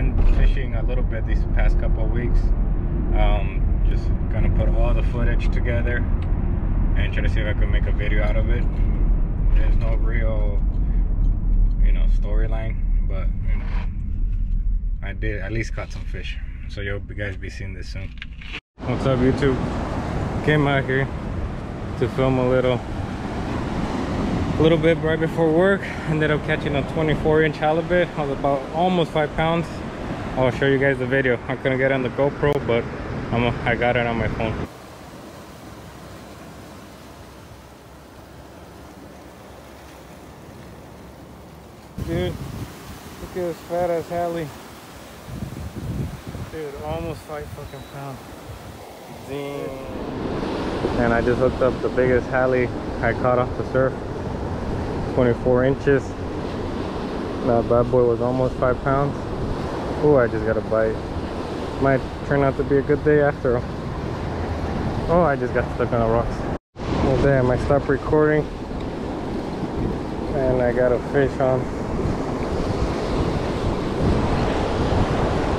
been fishing a little bit these past couple of weeks. Um, just gonna put all the footage together and try to see if I can make a video out of it. There's no real, you know, storyline, but you know, I did at least caught some fish. So you'll guys be seeing this soon. What's up, YouTube? Came out here to film a little a little bit right before work ended up catching a 24 inch halibut of about almost five pounds i'll show you guys the video. I couldn't gonna get on the gopro but I'm a, i got it on my phone. Dude look at this fat ass halley dude almost five fucking pounds and i just hooked up the biggest halley i caught off the surf. 24 inches. That bad boy was almost five pounds oh i just got a bite. Might turn out to be a good day after all. Oh i just got stuck on the rocks. Well damn i stopped recording. And i got a fish on.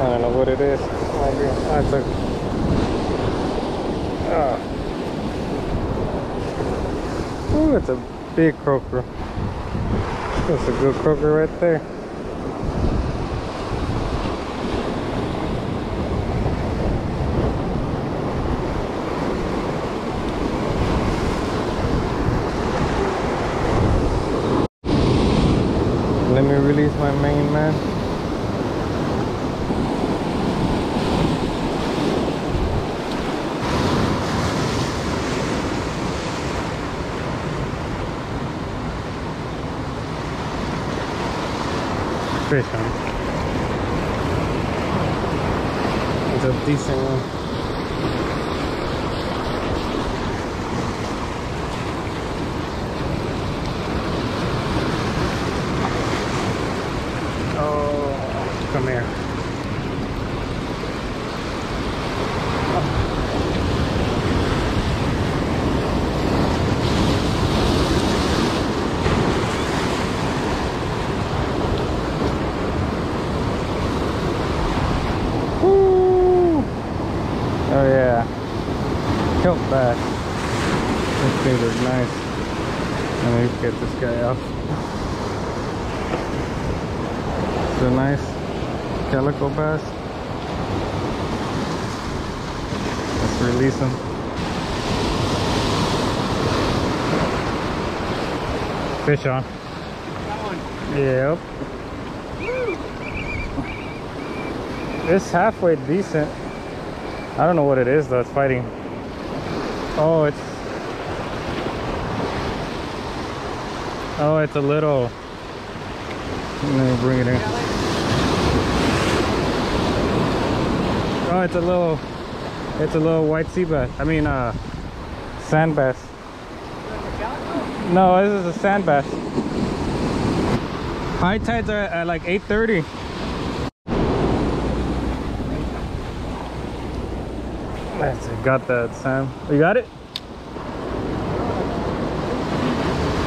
I don't know what it is. Maybe that's a ah. Ooh, it's a big croaker. That's a good croaker right there. Let me release my main man. on It's a decent one. Oh, come here. Kelp bass. Things are nice. Let me get this guy off. A nice calico bass. Let's release him. Fish on. Yep. It's halfway decent. I don't know what it is though, it's fighting Oh, it's... Oh, it's a little... Let me bring it in. Oh, it's a little... It's a little white sea bass. I mean, uh, sand bass. No, this is a sand bass. High tides are at like 8.30. That's it. Got that, Sam. You got it?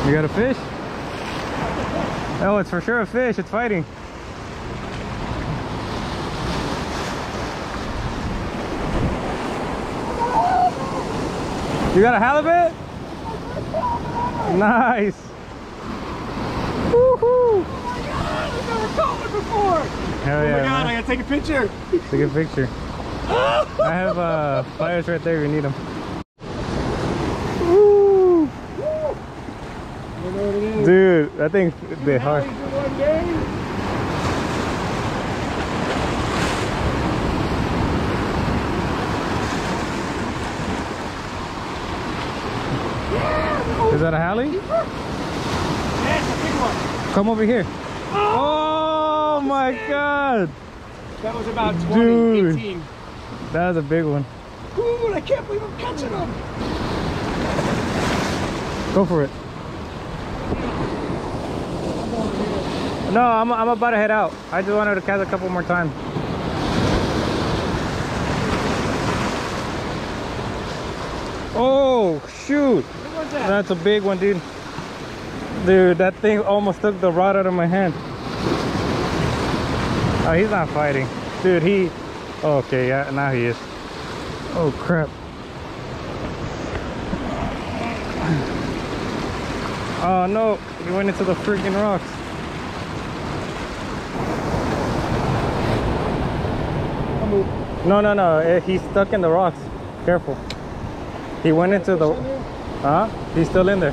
You got a fish? Oh, it's for sure a fish. It's fighting. You got a halibut? Nice. Woohoo! I've never caught one before. Hell oh yeah, my god, man. I gotta take a picture. Take a picture. I have uh, flyers right there if you need them. Woo. Dude, that thing's a bit hard. That a Halley? Yeah, it's a big one. Come over here. Oh, oh my god. That was about 20, Dude. 18. That was a big one. Ooh, I can't believe I'm catching them. Go for it. No, I'm, I'm about to head out. I just wanted to catch a couple more times. Oh, shoot. That? That's a big one, dude. Dude, that thing almost took the rod out of my hand. Oh, he's not fighting. Dude, he... Okay, yeah, now he is. Oh, crap. Oh, no. He went into the freaking rocks. No, no, no. eh, He's stuck in the rocks. Careful. He went into the... Fish in there? Huh? He's still in there.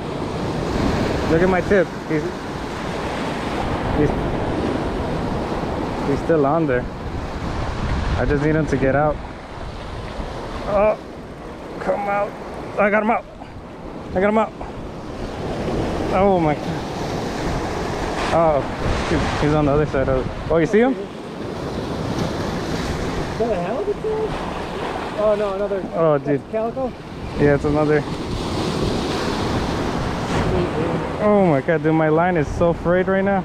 Look at my tip. He's... He's... He's still on there. I just need him to get out. Oh, come out. I got him out. I got him out. Oh my god. Oh, he's on the other side of it. Oh, you see him? Is that a tail? Oh no, another. Oh, dude. Calico? Yeah, it's another. Oh my god, dude, my line is so frayed right now.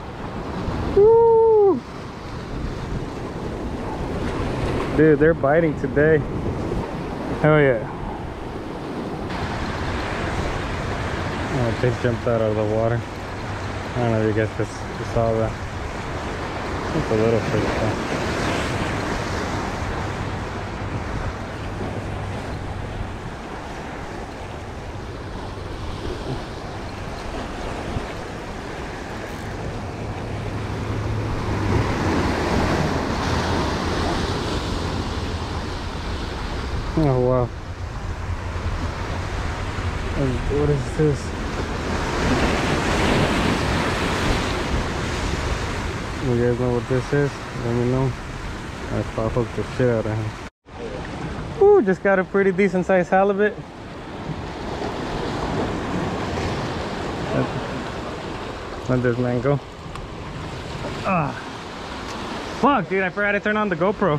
Woo! Dude, they're biting today. Oh yeah. Oh, fish jumped out of the water. I don't know if you guys saw that. It's a little fish Oh wow. What is this? You guys know what this is? Let me know. I hook the shit out of him. Ooh, just got a pretty decent sized halibut. Let this man go. Ah. Fuck, dude, I forgot to turn on the GoPro.